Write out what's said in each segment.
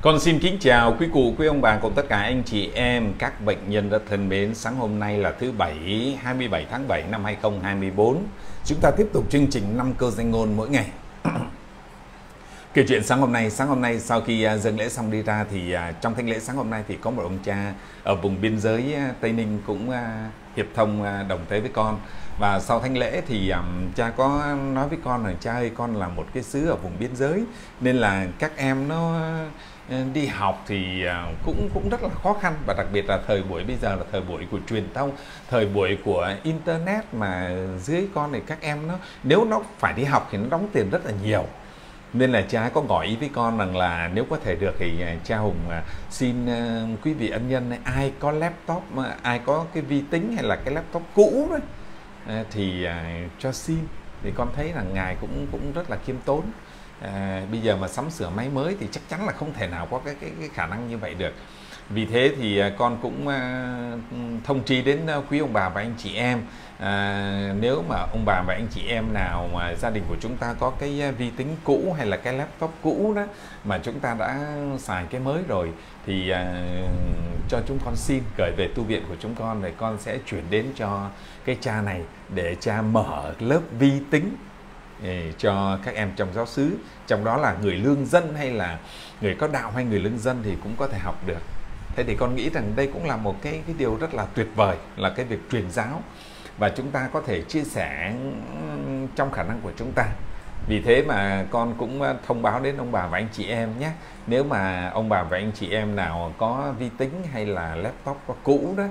Con xin kính chào quý cụ, quý ông bà cùng tất cả anh chị em, các bệnh nhân rất thân mến. Sáng hôm nay là thứ Bảy, 27 tháng 7 năm 2024. Chúng ta tiếp tục chương trình 5 câu danh ngôn mỗi ngày. Kể chuyện sáng hôm nay, sáng hôm nay sau khi à, dân dâng lễ xong đi ra thì à, trong thanh lễ sáng hôm nay thì có một ông cha ở vùng biên giới à, Tây Ninh cũng hiệp thông đồng tế với con và sau thanh lễ thì um, cha có nói với con là cha ơi con là một cái xứ ở vùng biên giới nên là các em nó Ờ, đi học thì à, cũng cũng rất là khó khăn và đặc biệt là thời buổi bây giờ là thời buổi của truyền thông, thời buổi của internet mà dưới con này các em nó, nếu nó phải đi học thì nó đóng tiền rất là nhiều. Nên là cha có gọi ý với con rằng là nếu có thể được thì à, cha hùng à, xin ờ, quý vị ân nhân ai có laptop ờ, ai có cái vi tính hay là cái laptop cũ đấy thì cho xin. Thì con thấy là ngài cũng cũng rất là khiêm tốn à, bây giờ mà sắm sửa máy mới thì chắc chắn là không thể nào có cái cái, cái khả năng như vậy được. Vì thế thì à, con cũng à, thông tri đến à, quý ông bà và anh chị em. À, nếu mà ông bà và anh chị em nào mà gia đình của chúng ta có cái vi tính cũ hay là cái laptop cũ đó mà chúng ta đã xài cái mới rồi thì à, cho chúng con xin gửi về tu viện của chúng con để con sẽ chuyển đến cho cái cha này để cha mở lớp vi tính cho các em trong giáo xứ, trong đó là người lương dân hay là người có đạo hay người lương dân thì cũng có thể học được. Thế thì con nghĩ rằng đây cũng là một cái cái điều rất là tuyệt vời, là cái việc truyền giáo. Và chúng ta có thể chia sẻ trong khả năng của chúng ta. Vì thế mà con cũng thông báo đến ông bà và anh chị em nhé. Nếu mà ông bà và anh chị em nào có vi tính hay là laptop có cũ đó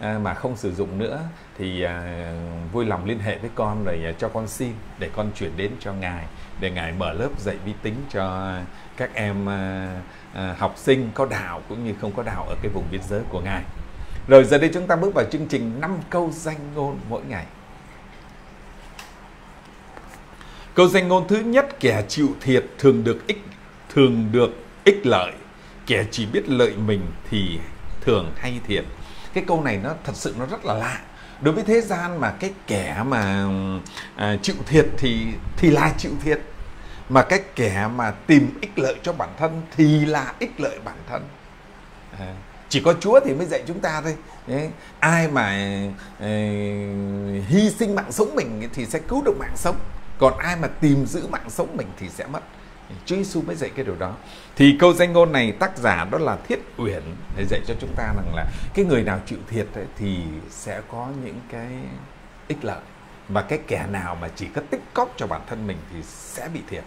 à, mà không sử dụng nữa thì à, vui lòng liên hệ với con rồi à, cho con xin để con chuyển đến cho ngài để ngài mở lớp dạy vi tính cho các em à, à, học sinh có đạo cũng như không có đạo ở cái vùng biên giới của ngài rồi giờ đây chúng ta bước vào chương trình 5 câu danh ngôn mỗi ngày. Câu danh ngôn thứ nhất kẻ chịu thiệt thường được ích thường được ích lợi, kẻ chỉ biết lợi mình thì thường hay thiệt. Cái câu này nó thật sự nó rất là lạ. Đối với thế gian mà cái kẻ mà à, chịu thiệt thì thì là chịu thiệt mà cái kẻ mà tìm ích lợi cho bản thân thì là ích lợi bản thân. À chỉ có Chúa thì mới dạy chúng ta thôi Đấy. ai mà uh, hy sinh mạng sống mình thì sẽ cứu được mạng sống còn ai mà tìm giữ mạng sống mình thì sẽ mất Chúa Giêsu mới dạy cái điều đó. Thì câu danh ngôn này tác giả đó là Thiết Uyển để dạy cho chúng ta rằng là cái người nào chịu thiệt ấy, thì sẽ có những cái ích lợi và cái kẻ nào mà chỉ có tích cóp cho bản thân mình thì sẽ bị thiệt.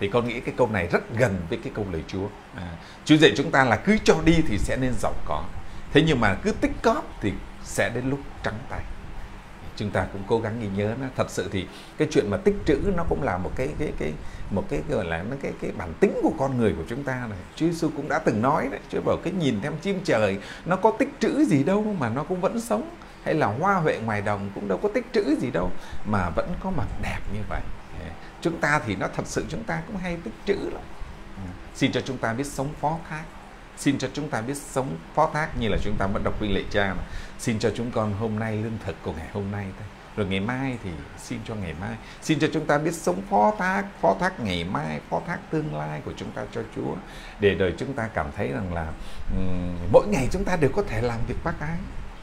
Thì con nghĩ cái câu này rất gần với cái câu lời Chúa. À, Chúa dạy chúng ta là cứ cho đi thì sẽ nên giàu có. Thế nhưng mà cứ tích cóp thì sẽ đến lúc trắng tay chúng ta cũng cố gắng ghi nhớ nó. Thật sự thì cái chuyện mà tích trữ nó cũng là một cái cái cái, một cái gọi là nó cái cái bản tính của con người của chúng ta này. Chúa Giêsu cũng đã từng nói đấy, Chúa bảo cái nhìn theo chim trời nó có tích trữ gì đâu mà nó cũng vẫn sống. Hay là hoa huệ ngoài đồng cũng đâu có tích trữ gì đâu mà vẫn có mặt đẹp như vậy. Chúng ta thì nó thật sự chúng ta cũng hay tích trữ lắm. Ừ. Xin cho chúng ta biết sống phó thác xin cho chúng ta biết sống phó thác như là chúng ta vẫn đọc quy lệ cha mà. Xin cho chúng con hôm nay lương thực của ngày hôm nay thôi. Rồi ngày mai thì xin cho ngày mai. Xin cho chúng ta biết sống phó thác phó thác ngày mai phó thác tương lai của chúng ta cho Chúa. Để đời chúng ta cảm thấy rằng là um, mỗi ngày chúng ta đều có thể làm việc bác ái.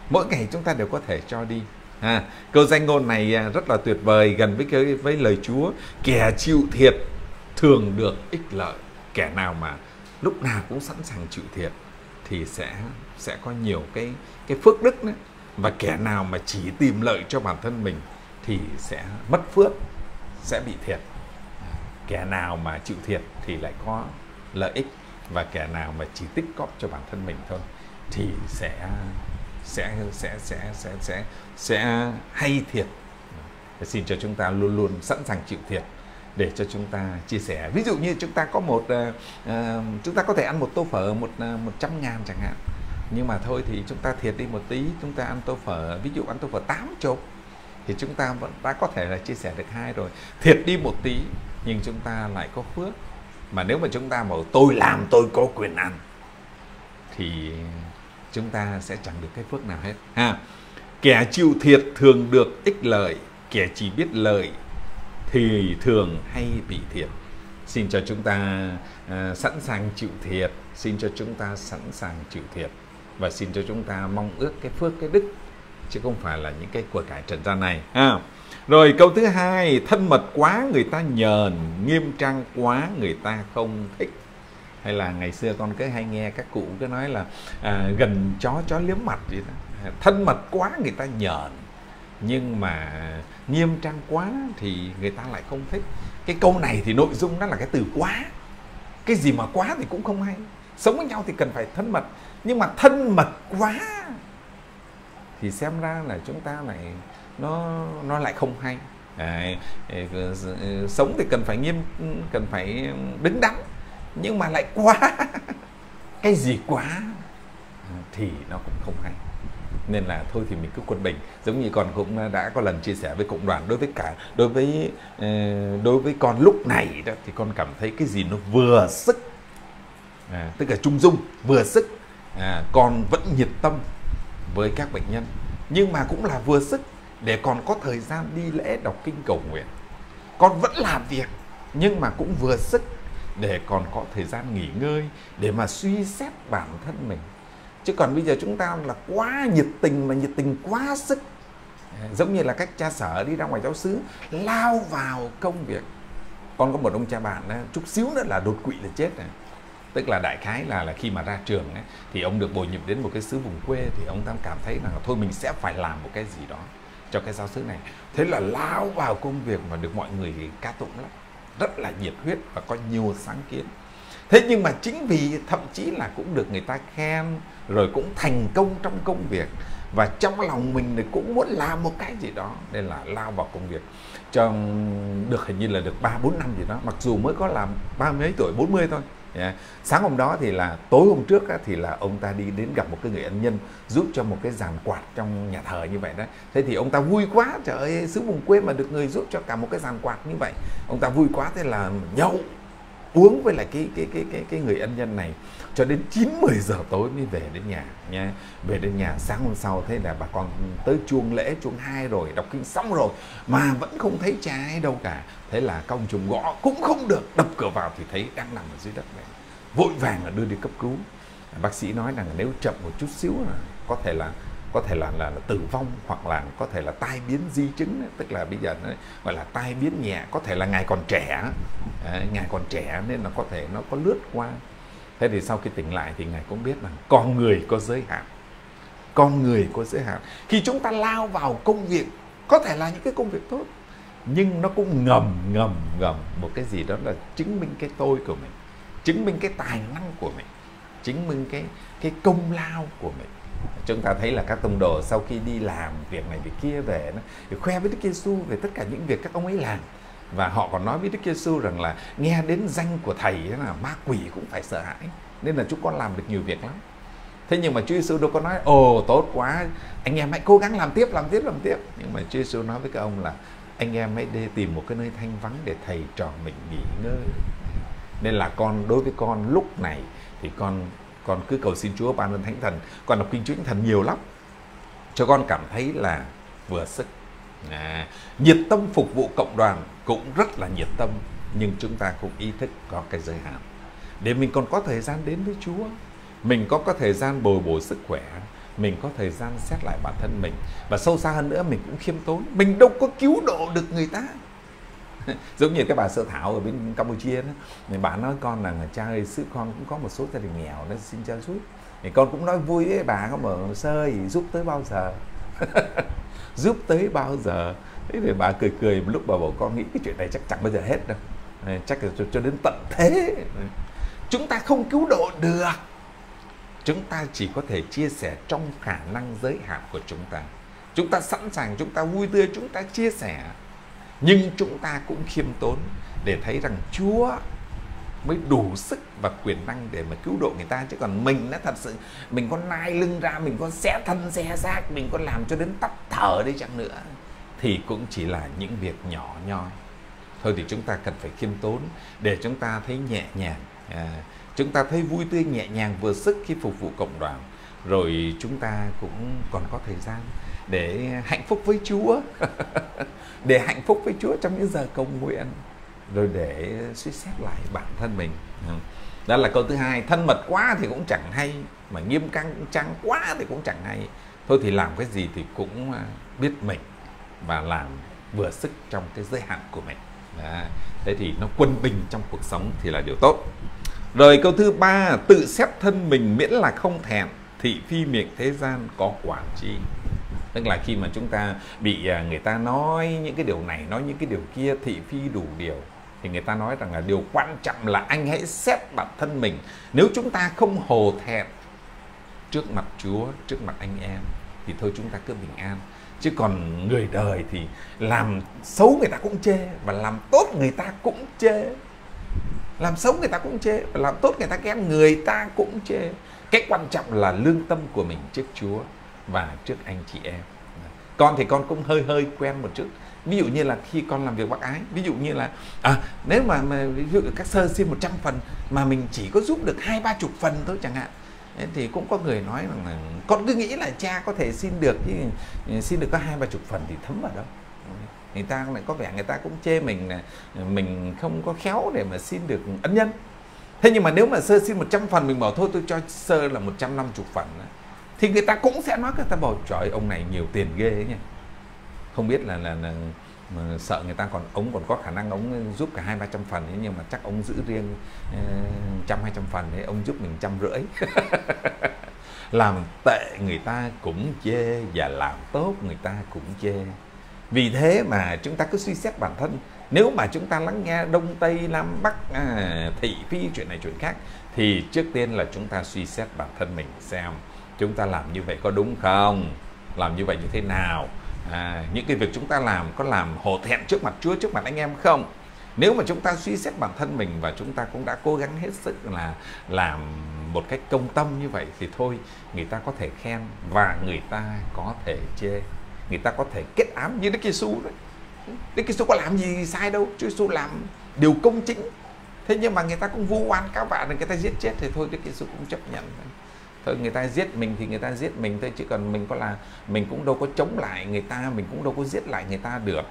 Mỗi ngày chúng ta đều có thể cho đi. Ha câu danh ngôn này à, rất là tuyệt vời gần với cái với lời Chúa. Kẻ chịu thiệt thường được ích lợi. Kẻ nào mà lúc nào cũng sẵn sàng chịu thiệt, thì sẽ sẽ có nhiều cái cái phước đức đấy và kẻ nào mà chỉ tìm lợi cho bản thân mình thì sẽ mất phước, sẽ bị thiệt. Kẻ nào mà chịu thiệt thì lại có lợi ích, và kẻ nào mà chỉ tích cóp cho bản thân mình thôi thì sẽ sẽ sẽ sẽ sẽ sẽ sẽ hay thiệt. Xin cho chúng ta luôn luôn sẵn sàng chịu thiệt để cho chúng ta chia sẻ. Ví dụ như chúng ta có một uh, chúng ta có thể ăn một tô phở một ờ, một trăm ngàn chẳng hạn. Nhưng mà thôi thì chúng ta thiệt đi một tí chúng ta ăn tô phở ví dụ ăn tô phở tám chục thì chúng ta vẫn đã có thể là chia sẻ được hai rồi. Thiệt đi một tí nhưng chúng ta lại có phước. Mà nếu mà chúng ta bảo tôi làm tôi có quyền ăn thì chúng ta sẽ chẳng được cái phước nào hết ha. Kẻ chịu thiệt thường được ích lợi kẻ chỉ biết lợi thì thường hay bị thiệt. Xin cho chúng ta uh, sẵn sàng chịu thiệt. Xin cho chúng ta sẵn sàng chịu thiệt. Và xin cho chúng ta mong ước cái phước cái đức chứ không phải là những cái của cải trần gian này ha. Rồi câu thứ hai thân mật quá người ta nhờn nghiêm trang quá người ta không thích. Hay là ngày xưa con cứ hay nghe các cụ cứ nói là à, gần chó chó liếm mặt gì đó. Thân mật quá người ta nhờn nhưng mà nghiêm trang quá thì người ta lại không thích. Cái câu này thì nội dung đó là cái từ quá. Cái gì mà quá thì cũng không hay. Sống với nhau thì cần phải thân mật. Nhưng mà thân mật quá thì xem ra là chúng ta lại nó nó lại không hay. Đấy, ờ, ờ, ờ, sống thì cần phải nghiêm cần phải đứng đắn. Nhưng mà lại quá. Cái gì quá thì nó cũng không hay nên là thôi thì mình cứ quân bình. Giống như con cũng đã có lần chia sẻ với cộng đoàn đối với cả đối với ờ, đối với con lúc này đó thì con cảm thấy cái gì nó vừa sức à, tức là trung dung vừa sức à, con vẫn nhiệt tâm với các bệnh nhân. Nhưng mà cũng là vừa sức để còn có thời gian đi lễ đọc kinh cầu nguyện. Con vẫn làm việc nhưng mà cũng vừa sức để còn có thời gian nghỉ ngơi để mà suy xét bản thân mình chứ còn bây giờ chúng ta là quá nhiệt tình mà nhiệt tình quá sức. Giống như là các cha sở đi ra ngoài giáo xứ lao vào công việc. Con có một ông cha bạn đó, chút xíu nữa là đột quỵ là chết này tức là đại khái là là khi mà ra trường ấy, thì ông được bồi nhiệm đến một cái xứ vùng quê thì ông ta cảm thấy là thôi mình sẽ phải làm một cái gì đó cho cái giáo xứ này. Thế là lao vào công việc mà được mọi người ca tụng lắm. Rất là nhiệt huyết và có nhiều sáng kiến thế nhưng mà chính vì thậm chí là cũng được người ta khen rồi cũng thành công trong công việc và trong lòng mình thì cũng muốn làm một cái gì đó nên là lao vào công việc trong được hình như là được ba bốn năm gì đó mặc dù mới có làm ba mấy tuổi 40 thôi Yeah. Sáng hôm đó thì là tối hôm trước á, thì là ông ta đi đến gặp một cái người ân nhân giúp cho một cái giàn quạt trong nhà thờ như vậy đó. Thế thì ông ta vui quá, trời ơi, xứ vùng quê mà được người giúp cho cả một cái giàn quạt như vậy. Ông ta vui quá thế là nhậu uống với lại cái cái cái cái cái người ân nhân này cho đến 9 10 giờ tối mới về đến nhà nha. Về đến nhà sáng hôm sau thế là bà con tới chuông lễ chuông hai rồi, đọc kinh xong rồi mà vẫn không thấy cha ấy đâu cả. Thế là công trùng gõ cũng không được, đập cửa vào thì thấy đang nằm ở dưới đất này. Vội vàng là đưa đi cấp cứu. Bác sĩ nói rằng nếu chậm một chút xíu là có thể là có thể là, là, là tử vong hoặc là có thể là tai biến di chứng tức là bây giờ nó gọi là tai biến nhẹ có thể là ngài còn trẻ. À, ngài còn trẻ nên là có thể nó có lướt qua. Thế thì sau khi tỉnh lại thì ngài cũng biết rằng con người có giới hạn. Con người có giới hạn. Khi chúng ta lao vào công việc có thể là những cái công việc tốt nhưng nó cũng ngầm ngầm ngầm một cái gì đó là chứng minh cái tôi của mình chứng minh cái tài năng của mình chứng minh cái cái công lao của mình chúng ta thấy là các tông đồ sau khi đi làm việc này việc kia về nó, thì khoe với Đức Giêsu về tất cả những việc các ông ấy làm. Và họ còn nói với Đức Giêsu rằng là nghe đến danh của thầy là ma quỷ cũng phải sợ hãi, nên là chúng con làm được nhiều việc lắm. Thế nhưng mà Chúa Giêsu đâu có nói, ồ, tốt quá, anh em hãy cố gắng làm tiếp làm tiếp làm tiếp. Nhưng mà Chúa Giêsu nói với các ông là, anh em hãy đi tìm một cái nơi thanh vắng để thầy trò mình nghỉ ngơi. Nên là con, đối với con lúc này thì con con cứ cầu xin Chúa ban ơn Thánh Thần. Con đọc kinh Chúa Thánh Thần nhiều lắm cho con cảm thấy là vừa sức. À, nhiệt tâm phục vụ cộng đoàn cũng rất là nhiệt tâm nhưng chúng ta cũng ý thức có cái giới hạn. Để mình còn có thời gian đến với Chúa mình có có thời gian bồi bổ sức khỏe mình có thời gian xét lại bản thân mình. Và sâu xa hơn nữa mình cũng khiêm tốn. Mình đâu có cứu độ được người ta. giống như cái bà sơ thảo ở bên campuchia đó. Thì bà nói con là cha ơi xứ con cũng có một số gia đình nghèo nên xin cha giúp. Thì con cũng nói vui với bà có mở sơ thì giúp tới bao giờ? Giúp tới bao giờ? Thế thì bà cười cười lúc bà bảo con nghĩ cái chuyện này chắc chẳng bao giờ hết đâu. Ờ, chắc là cho, cho đến tận thế. Chúng ta không cứu độ được. Chúng ta chỉ có thể chia sẻ trong khả năng giới hạn của chúng ta. Chúng ta sẵn sàng chúng ta vui tươi chúng ta chia sẻ nhưng chúng ta cũng khiêm tốn để thấy rằng Chúa mới đủ sức và quyền năng để mà cứu độ người ta. Chứ còn mình nó thật sự mình có nai lưng ra mình có xé thân xe xác mình có làm cho đến tắt thở đi chăng nữa thì cũng chỉ là những việc nhỏ nhoi. Thôi thì chúng ta cần phải khiêm tốn để chúng ta thấy nhẹ nhàng. À, chúng ta thấy vui tươi nhẹ nhàng vừa sức khi phục vụ cộng đoàn. Rồi chúng ta cũng còn có thời gian để hạnh phúc với Chúa. Để hạnh phúc với Chúa trong những giờ cầu nguyện. Rồi để suy xét lại bản thân mình. Đó là câu thứ hai. Thân mật quá thì cũng chẳng hay, mà nghiêm căng trăng quá thì cũng chẳng hay. Thôi thì làm cái gì thì cũng à, biết mình và làm vừa sức trong cái giới hạn của mình. Đó. thế thì nó quân bình trong cuộc sống thì là điều tốt. Rồi câu thứ ba, tự xét thân mình miễn là không thèm, thị phi miệng thế gian có quản chi tức là khi mà chúng ta bị à, người ta nói những cái điều này, nói những cái điều kia, thị phi đủ điều, thì người ta nói rằng là điều quan trọng là anh hãy xét bản thân mình. Nếu chúng ta không hồ thẹn trước mặt Chúa, trước mặt anh em, thì thôi chúng ta cứ bình an. Chứ còn người đời thì làm xấu người ta cũng chê, và làm tốt người ta cũng chê. Làm xấu người ta cũng chê, và làm tốt người ta ghét người ta cũng chê. Cái quan trọng là lương tâm của mình trước Chúa và trước anh chị em. Con thì con cũng hơi hơi quen một chút. Ví dụ như là khi con làm việc bác ái ví dụ như là à, nếu mà, mà ví dụ các sơ xin 100 phần mà mình chỉ có giúp được hai ba chục phần thôi chẳng hạn thì cũng có người nói rằng là con cứ nghĩ là cha có thể xin được chứ xin được có hai ba chục phần thì thấm vào đâu. Người ta lại có vẻ người ta cũng chê mình là mình không có khéo để mà xin được ân nhân. Thế nhưng mà nếu mà sơ xin 100 phần mình bảo thôi tôi cho sơ là 150 phần đó thì người ta cũng sẽ nói người ta bảo trời ông này nhiều tiền ghê ấy nhỉ. Không biết là là, là mà sợ người ta còn ông còn có khả năng ông giúp cả hai ba trăm phần ấy, nhưng mà chắc ông giữ riêng ờ, trăm hai trăm phần đấy ông giúp mình trăm rưỡi. Làm tệ người ta cũng chê và làm tốt người ta cũng chê. Vì thế mà chúng ta cứ suy xét bản thân. Nếu mà chúng ta lắng nghe đông tây nam bắc à, thị phi chuyện này chuyện khác thì trước tiên là chúng ta suy xét bản thân mình xem chúng ta làm như vậy có đúng không? Làm như vậy như thế nào? À, những cái việc chúng ta làm có làm hổ thẹn trước mặt Chúa trước mặt anh em không? Nếu mà chúng ta suy xét bản thân mình và chúng ta cũng đã cố gắng hết sức là làm một cách công tâm như vậy thì thôi người ta có thể khen và người ta có thể chê. Người ta có thể kết án như Đức Giêsu đấy. Đức Giêsu có làm gì sai đâu. Chúa Giêsu làm điều công chính. Thế nhưng mà người ta cũng vu oan các bạn người ta giết chết thì thôi Đức Giêsu cũng chấp nhận thôi, người ta giết mình thì người ta giết mình thôi, chứ còn mình có là, mình cũng đâu có chống lại người ta, mình cũng đâu có giết lại người ta được.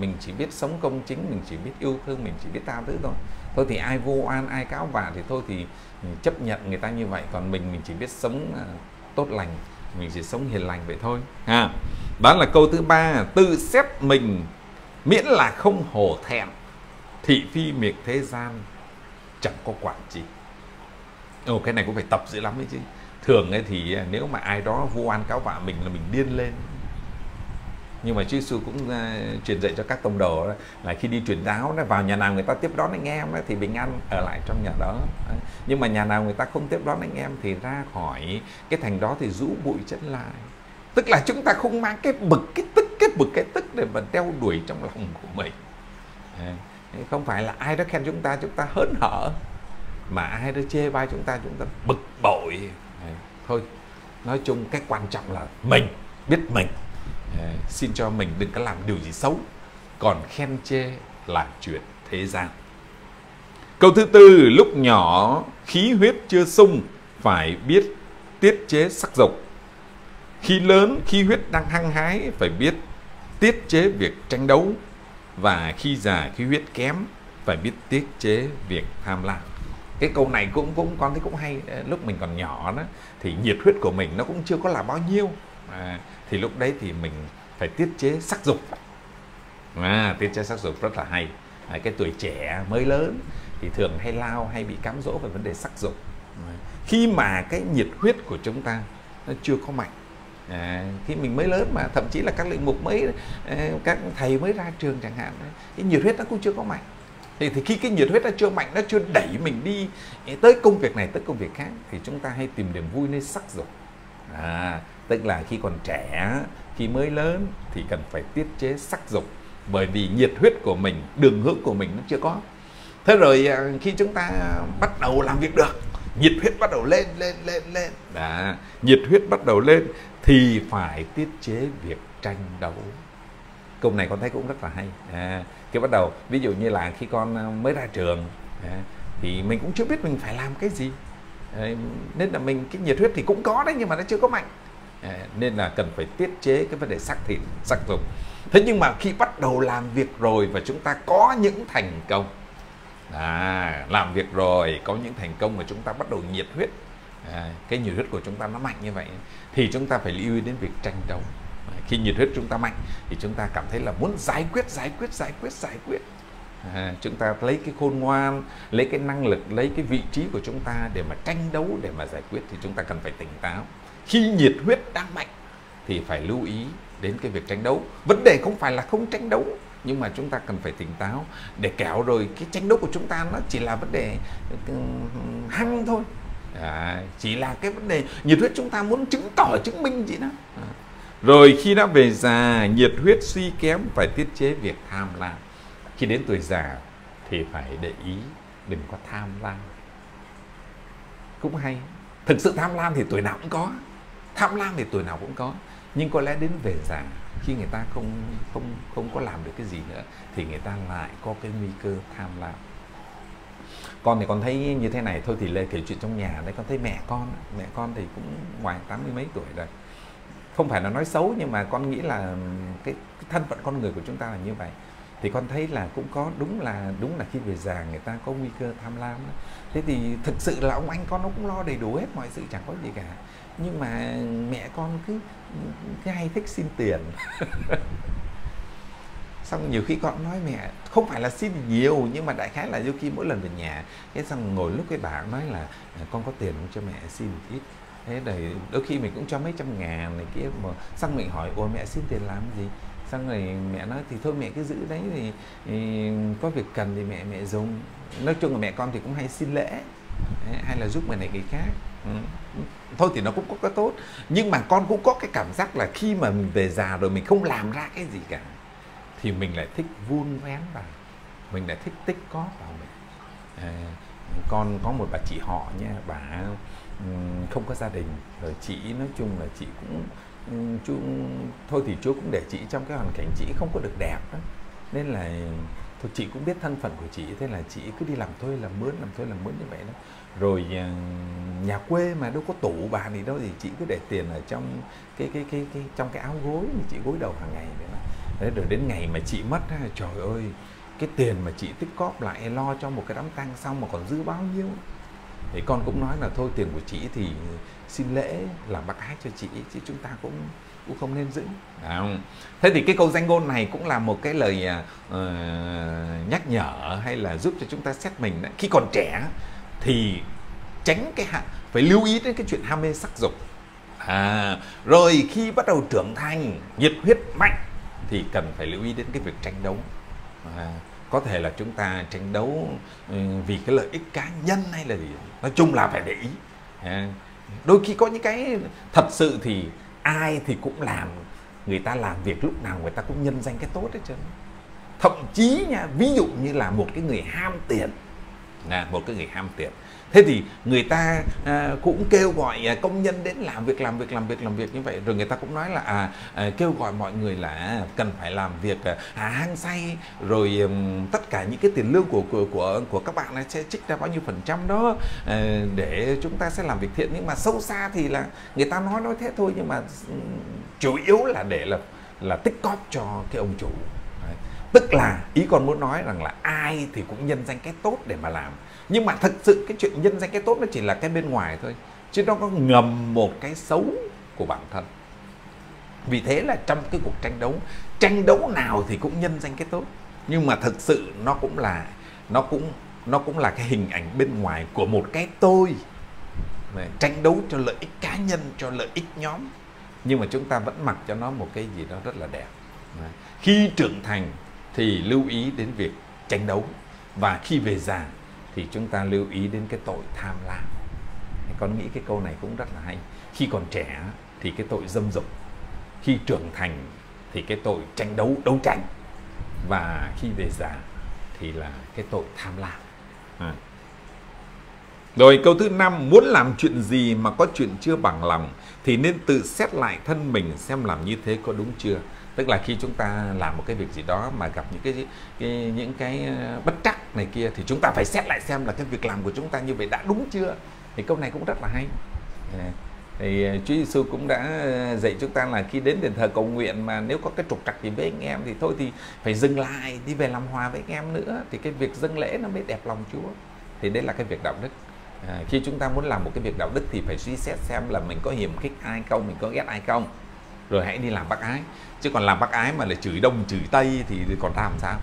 Mình chỉ biết sống công chính, mình chỉ biết yêu thương, mình chỉ biết tha thứ thôi. Thôi thì ai vô oan, ai cáo vả thì thôi thì ừ, chấp nhận người ta như vậy. Còn mình mình chỉ biết sống à, tốt lành, mình chỉ sống hiền lành vậy thôi, ha. Đó là câu thứ ba, tự xét mình miễn là không hổ thẹn, thị phi miệt thế gian, chẳng có quản trị Ồ cái này cũng phải tập dữ lắm ấy chứ. Thường ấy thì à, nếu mà ai đó vu oan cáo vạ mình là mình điên lên. Nhưng mà Chúa Giêsu cũng uh, truyền dạy cho các tông đồ đó, là khi đi truyền giáo đó, vào nhà nào người ta tiếp đón anh em đó, thì bình an ở lại trong nhà đó. Nhưng mà nhà nào người ta không tiếp đón anh em thì ra khỏi cái thành đó thì rũ bụi chân lại. Tức là chúng ta không mang cái bực cái tức cái bực cái tức để mà đeo đuổi trong lòng của mình. Không phải là ai đó khen chúng ta chúng ta hớn hở mà ai đó chê bai chúng ta chúng ta bực bội. Thôi, nói chung cái quan trọng là mình, biết mình. Xin cho mình đừng có làm điều gì xấu, còn khen chê là chuyện thế gian. Câu thứ tư, lúc nhỏ, khí huyết chưa sung, phải biết tiết chế sắc dục. Khi lớn, khí huyết đang hăng hái, phải biết tiết chế việc tranh đấu. Và khi già, khí huyết kém, phải biết tiết chế việc tham lam cái câu này cũng cũng con thấy cũng hay. Ờ, lúc mình còn nhỏ đó thì nhiệt huyết của mình nó cũng chưa có là bao nhiêu. À, thì lúc đấy thì mình phải tiết chế sắc dục. À, tiết chế sắc dục rất là hay. À, cái tuổi trẻ mới lớn thì thường hay lao hay bị cám dỗ về vấn đề sắc dục. À, khi mà cái nhiệt huyết của chúng ta nó chưa có mạnh à, khi mình mới lớn mà thậm chí là các lĩnh mục mới à, các thầy mới ra trường chẳng hạn cái nhiệt huyết nó cũng chưa có mạnh thì, thì khi cái nhiệt huyết nó chưa mạnh nó chưa đẩy mình đi tới công việc này tới công việc khác thì chúng ta hay tìm niềm vui nơi sắc dục. À, tức là khi còn trẻ khi mới lớn thì cần phải tiết chế sắc dục. Bởi vì nhiệt huyết của mình đường hướng của mình nó chưa có. Thế rồi à, khi chúng ta bắt đầu làm việc được nhiệt huyết bắt đầu lên lên lên lên. Đã nhiệt huyết bắt đầu lên thì phải tiết chế việc tranh đấu câu này con thấy cũng rất là hay. À, khi bắt đầu ví dụ như là khi con à, mới ra trường à, thì mình cũng chưa biết mình phải làm cái gì. À, nên là mình cái nhiệt huyết thì cũng có đấy nhưng mà nó chưa có mạnh. À, nên là cần phải tiết chế cái vấn đề sắc thịt sắc dục. Thế nhưng mà khi bắt đầu làm việc rồi và chúng ta có những thành công à, làm việc rồi có những thành công mà chúng ta bắt đầu nhiệt huyết à, cái nhiệt huyết của chúng ta nó mạnh như vậy thì chúng ta phải lưu ý đến việc tranh đấu khi nhiệt huyết chúng ta mạnh thì chúng ta cảm thấy là muốn giải quyết giải quyết giải quyết giải quyết. À, chúng ta lấy cái khôn ngoan lấy cái năng lực lấy cái vị trí của chúng ta để mà tranh đấu để mà giải quyết thì chúng ta cần phải tỉnh táo. Khi nhiệt huyết đang mạnh thì phải lưu ý đến cái việc tranh đấu. Vấn đề không phải là không tranh đấu nhưng mà chúng ta cần phải tỉnh táo để kẻo rồi cái tranh đấu của chúng ta nó chỉ là vấn đề ừ, hăng thôi. À, chỉ là cái vấn đề nhiệt huyết chúng ta muốn chứng tỏ chứng minh gì đó. À rồi khi đã về già, nhiệt huyết suy kém phải tiết chế việc tham lam. Khi đến tuổi già thì phải để ý đừng có tham lam. Cũng hay, thực sự tham lam thì tuổi nào cũng có, tham lam thì tuổi nào cũng có. Nhưng có lẽ đến về già, khi người ta không không không có làm được cái gì nữa thì người ta lại có cái nguy cơ tham lam. Con thì con thấy như thế này, thôi thì lê kể chuyện trong nhà đấy, con thấy mẹ con mẹ con thì cũng ngoài tám mươi mấy tuổi rồi không phải là nói xấu nhưng mà con nghĩ là cái, cái thân phận con người của chúng ta là như vậy. Thì con thấy là cũng có đúng là đúng là khi về già người ta có nguy cơ tham lam đó. thế thì thực sự là ông anh con nó cũng lo đầy đủ hết mọi sự chẳng có gì cả. Nhưng mà mẹ con cứ cứ hay thích xin tiền. Xong nhiều khi con nói mẹ không phải là xin nhiều nhưng mà đại khái là đôi khi mỗi lần về nhà. Cái xong ngồi lúc cái bà nói là con có tiền không cho mẹ xin một ít thế rồi đôi khi mình cũng cho mấy trăm ngàn này kia mà xong mình hỏi ôi mẹ xin tiền làm gì? Xong rồi mẹ nói thì thôi mẹ cứ giữ đấy thì, thì có việc cần thì mẹ mẹ dùng. Nói chung là mẹ con thì cũng hay xin lễ đấy, hay là giúp người này người khác. Ừ. thôi thì nó cũng có cái tốt. Nhưng mà con cũng có cái cảm giác là khi mà mình về già rồi mình không làm ra cái gì cả thì mình lại thích vun vén vào. Mình lại thích tích có vào mình. À, con có một bà chị họ nha bà không có gia đình rồi chị nói chung là chị cũng chú thôi thì chúa cũng để chị trong cái hoàn cảnh chị không có được đẹp đó. Nên là thôi chị cũng biết thân phận của chị thế là chị cứ đi làm thuê làm mướn làm thuê làm mướn như vậy đó. Rồi ờ, nhà, quê mà đâu có tủ bàn gì đâu thì chị cứ để tiền ở trong cái cái cái, cái trong cái áo gối mà chị gối đầu hàng ngày vậy đó. Đấy, rồi đến ngày mà chị mất trời ơi cái tiền mà chị tích cóp lại lo cho một cái đám tang xong mà còn dư bao nhiêu? Thì con cũng nói là thôi tiền của chị thì xin lễ làm bác hát cho chị chứ chúng ta cũng cũng không nên giữ. À, thế thì cái câu danh ngôn này cũng là một cái lời uh, nhắc nhở hay là giúp cho chúng ta xét mình đấy. khi còn trẻ thì tránh cái hạn phải lưu ý đến cái chuyện ham mê sắc dục. À, rồi khi bắt đầu trưởng thành nhiệt huyết mạnh thì cần phải lưu ý đến cái việc tranh đấu. À, có thể là chúng ta tranh đấu ừ, vì cái lợi ích cá nhân hay là gì. Nói chung là phải để ý. Đôi khi có những cái thật sự thì ai thì cũng làm, người ta làm việc lúc nào người ta cũng nhân danh cái tốt hết trơn. Thậm chí nha, ví dụ như là một cái người ham tiền. Là một cái người ham tiền thế thì người ta à, cũng kêu gọi à, công nhân đến làm việc làm việc làm việc làm việc như vậy. Rồi người ta cũng nói là à, à kêu gọi mọi người là cần phải làm việc à, hăng say. Rồi um, tất cả những cái tiền lương của của của của các bạn này sẽ trích ra bao nhiêu phần trăm đó à, để chúng ta sẽ làm việc thiện. Nhưng mà sâu xa thì là người ta nói nói thế thôi. Nhưng mà chủ yếu là để là là tích cóp cho cái ông chủ. Tức là ý con muốn nói rằng là ai thì cũng nhân danh cái tốt để mà làm nhưng mà thực sự cái chuyện nhân danh cái tốt nó chỉ là cái bên ngoài thôi, chứ nó có ngầm một cái xấu của bản thân. Vì thế là trong cái cuộc tranh đấu tranh đấu nào thì cũng nhân danh cái tốt, nhưng mà thực sự nó cũng là, nó cũng nó cũng là cái hình ảnh bên ngoài của một cái tôi tranh đấu cho lợi ích cá nhân, cho lợi ích nhóm. Nhưng mà chúng ta vẫn mặc cho nó một cái gì đó rất là đẹp. Khi trưởng thành thì lưu ý đến việc tranh đấu, và khi về già thì chúng ta lưu ý đến cái tội tham lam. Con nghĩ cái câu này cũng rất là hay. Khi còn trẻ thì cái tội dâm dục, khi trưởng thành thì cái tội tranh đấu đấu tranh. Và khi về già thì là cái tội tham lam. À. rồi câu thứ năm, muốn làm chuyện gì mà có chuyện chưa bằng lòng thì nên tự xét lại thân mình xem làm như thế có đúng chưa? Tức là khi chúng ta làm một cái việc gì đó mà gặp những cái, cái những cái ờ, bất trắc này kia thì chúng ta phải xét lại xem là cái việc làm của chúng ta như vậy đã đúng chưa? Thì câu này cũng rất là hay. Ờ, thì ờ, Chúa Giêsu cũng đã dạy chúng ta là khi đến đền thờ cầu nguyện mà nếu có cái trục trặc gì với anh em thì thôi thì phải dừng lại đi về làm hòa với anh em nữa. Thì cái việc dâng lễ nó mới đẹp lòng Chúa. Thì đây là cái việc đạo đức. À, khi chúng ta muốn làm một cái việc đạo đức thì phải suy xét xem là mình có hiểm khích ai không mình có ghét ai không. Rồi hãy đi làm bác ái chứ còn làm bác ái mà lại chửi đông chửi tây thì còn làm sao?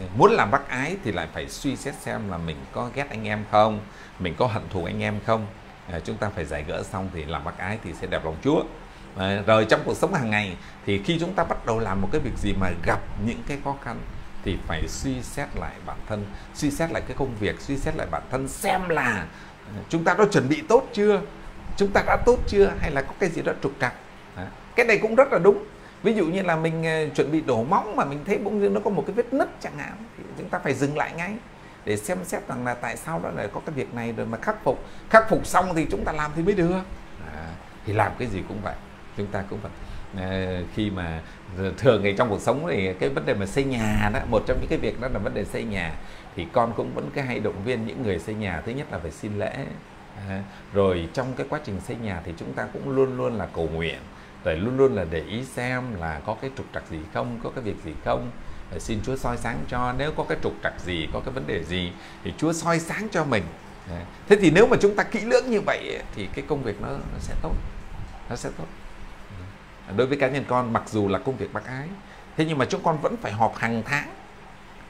Ờ, muốn làm bác ái thì lại phải suy xét xem là mình có ghét anh em không mình có hận thù anh em không. À, chúng ta phải giải gỡ xong thì làm bác ái thì sẽ đẹp lòng Chúa. À, rồi trong cuộc sống hàng ngày thì khi chúng ta bắt đầu làm một cái việc gì mà gặp những cái khó khăn thì phải suy xét lại bản thân suy xét lại cái công việc suy xét lại bản thân xem là chúng ta đã chuẩn bị tốt chưa chúng ta đã tốt chưa hay là có cái gì đó trục trặc. À, cái này cũng rất là đúng ví dụ như là mình ờ, chuẩn bị đổ móng mà mình thấy bỗng dưng nó có một cái vết nứt chẳng hạn thì chúng ta phải dừng lại ngay để xem xét rằng là tại sao đó lại có cái việc này rồi mà khắc phục. Khắc phục xong thì chúng ta làm thì mới được. À, thì làm cái gì cũng vậy chúng ta cũng vậy. À, khi mà thường thì trong cuộc sống thì cái vấn đề mà xây nhà đó một trong những cái việc đó là vấn đề xây nhà thì con cũng vẫn cái hay động viên những người xây nhà. Thứ nhất là phải xin lễ à, rồi trong cái quá trình xây nhà thì chúng ta cũng luôn luôn là cầu nguyện rồi luôn luôn là để ý xem là có cái trục trặc gì không có cái việc gì không. Rồi xin Chúa soi sáng cho nếu có cái trục trặc gì có cái vấn đề gì thì Chúa soi sáng cho mình. Thế thì nếu mà chúng ta kỹ lưỡng như vậy thì cái công việc nó, nó sẽ tốt. Nó sẽ tốt. Đối với cá nhân con mặc dù là công việc bác ái thế nhưng mà chúng con vẫn phải họp hàng tháng.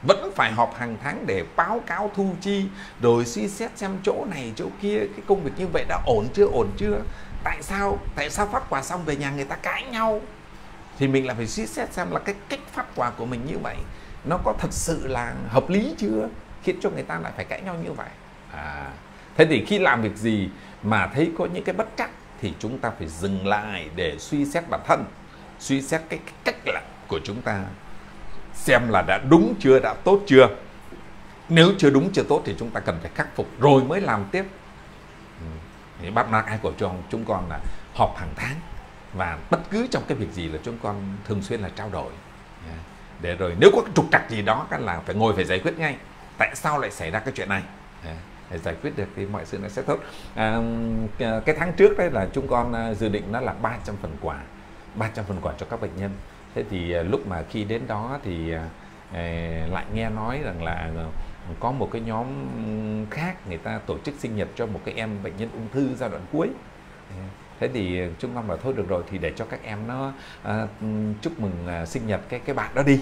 Vẫn phải họp hàng tháng để báo cáo thu chi rồi suy xét xem chỗ này chỗ kia cái công việc như vậy đã ổn chưa ổn chưa tại sao? Tại sao phát quà xong về nhà người ta cãi nhau? Thì mình là phải suy xét xem là cái cách phát quà của mình như vậy nó có thật sự là hợp lý chưa? Khiến cho người ta lại phải cãi nhau như vậy. À thế thì khi làm việc gì mà thấy có những cái bất chắc thì chúng ta phải dừng lại để suy xét bản thân suy xét cái, cái cách làm của chúng ta xem là đã đúng chưa đã tốt chưa. Nếu chưa đúng chưa tốt thì chúng ta cần phải khắc phục rồi mới làm tiếp thì bắt nói ai của chúng chúng con là họp hàng tháng và bất cứ trong cái việc gì là chúng con thường xuyên là trao đổi. Dạ. Để rồi nếu có trục trặc gì đó cái là phải ngồi phải giải quyết ngay. Tại sao lại xảy ra cái chuyện này? Dạ. Để giải quyết được thì mọi sự nó sẽ tốt. À, cái tháng trước đấy là chúng con à, dự định nó là 300 phần quà 300 phần quà cho các bệnh nhân. Thế thì à, lúc mà khi đến đó thì à, lại nghe nói rằng là có một cái nhóm khác người ta tổ chức sinh nhật cho một cái em bệnh nhân ung thư giai đoạn cuối. Thế thì trung tâm bảo thôi được rồi thì để cho các em nó à, chúc mừng à, sinh nhật cái cái bạn đó đi.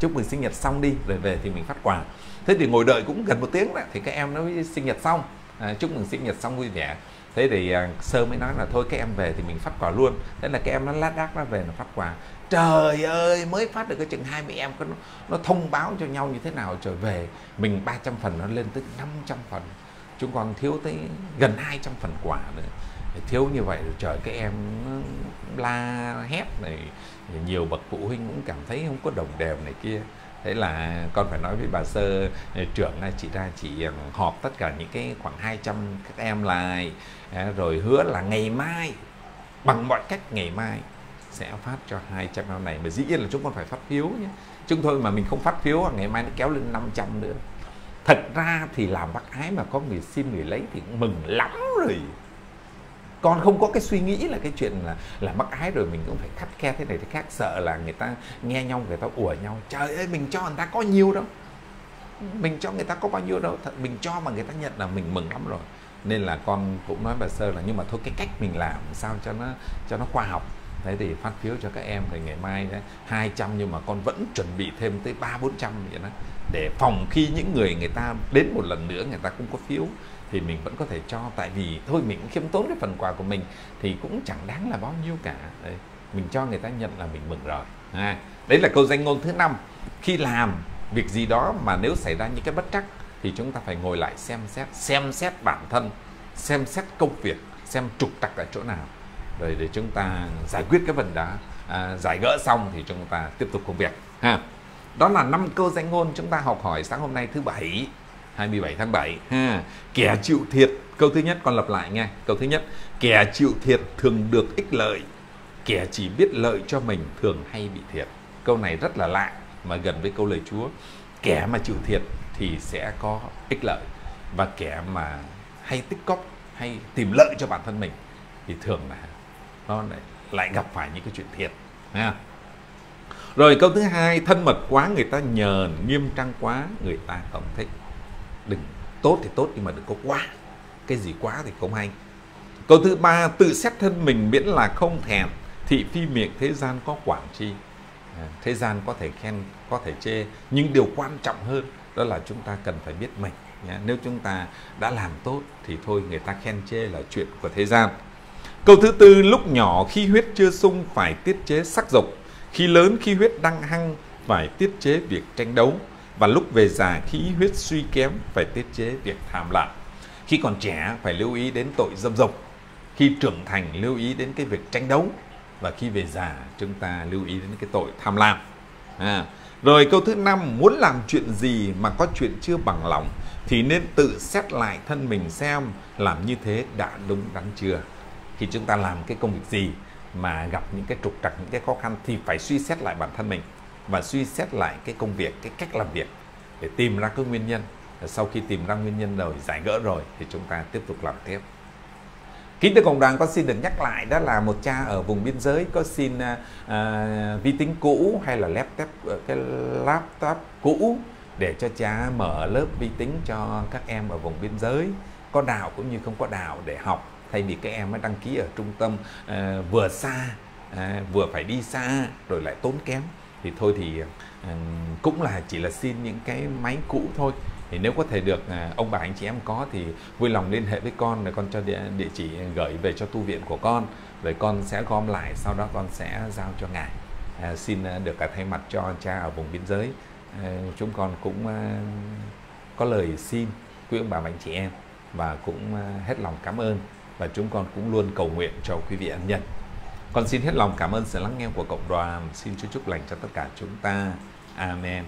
Chúc mừng sinh nhật xong đi rồi về thì mình phát quà. Thế thì ngồi đợi cũng gần một tiếng đấy thì các em nó sinh nhật xong. À, chúc mừng sinh nhật xong vui vẻ thế thì à, sơn sơ mới nói là thôi các em về thì mình phát quà luôn. Thế là các em nó lát đác nó về nó phát quà. Trời ơi mới phát được cái chừng 20 em nó, nó thông báo cho nhau như thế nào? Trở về mình 300 phần nó lên tới 500 phần. Chúng còn thiếu tới gần 200 phần quà nữa. Thiếu như vậy rồi trời các em la hét này nhiều bậc phụ huynh cũng cảm thấy không có đồng đều này kia thế là con phải nói với bà sơ trưởng là chị ra chị ờ, họp tất cả những cái khoảng 200 các em lại ờ, rồi hứa là ngày mai, bằng mọi cách ngày mai sẽ phát cho 200 em này. Mà dĩ nhiên là chúng con phải phát phiếu nhé. Chúng thôi mà mình không phát phiếu, ngày mai nó kéo lên 500 nữa. Thật ra thì làm bác ái mà có người xin người lấy thì mừng lắm rồi con không có cái suy nghĩ là cái chuyện là là mắc ái rồi mình cũng phải khắt khe thế này thế khác. Sợ là người ta nghe nhau, người ta ủa nhau. Trời ơi, mình cho người ta có nhiều đâu. Mình cho người ta có bao nhiêu đâu. Thật, mình cho mà người ta nhận là mình mừng lắm rồi. Nên là con cũng nói bà sơ là, nhưng mà thôi cái cách mình làm sao cho nó cho nó khoa học. Thế thì phát phiếu cho các em thì ngày mai đấy 200 nhưng mà con vẫn chuẩn bị thêm tới ba bốn trăm vậy đó. Để phòng khi những người người ta đến một lần nữa, người ta cũng có phiếu thì mình vẫn có thể cho tại vì thôi mình cũng khiêm tốn cái phần quà của mình thì cũng chẳng đáng là bao nhiêu cả. Đấy. mình cho người ta nhận là mình mừng rồi. À, đấy là câu danh ngôn thứ năm. Khi làm việc gì đó mà nếu xảy ra những cái bất trắc thì chúng ta phải ngồi lại xem xét xem xét bản thân xem xét công việc xem trục trặc ở chỗ nào. Rồi để chúng ta giải quyết cái vấn đề à, giải gỡ xong thì chúng ta tiếp tục công việc. Ha đó là năm câu danh ngôn chúng ta học hỏi sáng hôm nay thứ bảy. 27 tháng 7 ha. Kẻ chịu thiệt câu thứ nhất con lặp lại nghe. Câu thứ nhất kẻ chịu thiệt thường được ích lợi. Kẻ chỉ biết lợi cho mình thường hay bị thiệt. Câu này rất là lạ mà gần với câu lời Chúa. Kẻ mà chịu thiệt thì sẽ có ích lợi và kẻ mà hay tích cóp hay tìm lợi cho bản thân mình thì thường là nó lại, lại gặp phải những cái chuyện thiệt ha. Rồi câu thứ hai thân mật quá người ta nhờn nghiêm trang quá người ta không thích đừng tốt thì tốt nhưng mà đừng có quá. Cái gì quá thì không hay. Câu thứ ba, tự xét thân mình miễn là không thèm. Thị phi miệng thế gian có quản chi? À, thế gian có thể khen, có thể chê, nhưng điều quan trọng hơn đó là chúng ta cần phải biết mình nhé. nếu chúng ta đã làm tốt thì thôi, người ta khen chê là chuyện của thế gian. Câu thứ tư, lúc nhỏ khi huyết chưa sung phải tiết chế sắc dục. Khi lớn khi huyết đang hăng, phải tiết chế việc tranh đấu và lúc về già, khí huyết suy kém phải tiết chế việc tham lam. Khi còn trẻ, phải lưu ý đến tội dâm dục khi trưởng thành, lưu ý đến cái việc tranh đấu. Và khi về già, chúng ta lưu ý đến cái tội tham lam. À. rồi câu thứ năm, muốn làm chuyện gì mà có chuyện chưa bằng lòng thì nên tự xét lại thân mình xem làm như thế đã đúng đắn chưa. Khi chúng ta làm cái công việc gì mà gặp những cái trục trặc, những cái khó khăn thì phải suy xét lại bản thân mình và suy xét lại cái công việc cái cách làm việc để tìm ra cái nguyên nhân. Sau khi tìm ra nguyên nhân rồi giải gỡ rồi thì chúng ta tiếp tục làm tiếp. Kính thưa cộng đoàn, con xin được nhắc lại đó là một cha ở vùng biên giới có xin uh, vi tính cũ hay là laptop ờ, cái laptop cũ để cho cha mở lớp vi tính cho các em ở vùng biên giới. Có đạo cũng như không có đạo để học thay vì các em mới đăng ký ở trung tâm uh, vừa xa uh, vừa phải đi xa rồi lại tốn kém thì thôi thì ừ, cũng là chỉ là xin những cái máy cũ thôi. Thì nếu có thể được à, ông bà anh chị em có thì vui lòng liên hệ với con để con cho địa, địa chỉ gửi về cho tu viện của con. Rồi con sẽ gom lại sau đó con sẽ giao cho ngài. À, xin à, được cả thay mặt cho cha ở vùng biên giới. À, chúng con cũng à, có lời xin quý ông bà và anh chị em và cũng à, hết lòng cảm ơn. Và chúng con cũng luôn cầu nguyện cho quý vị ân nhân. Con xin hết lòng cảm ơn sự lắng nghe của cộng đoàn. Xin Chúa chúc lành cho tất cả chúng ta. Amen.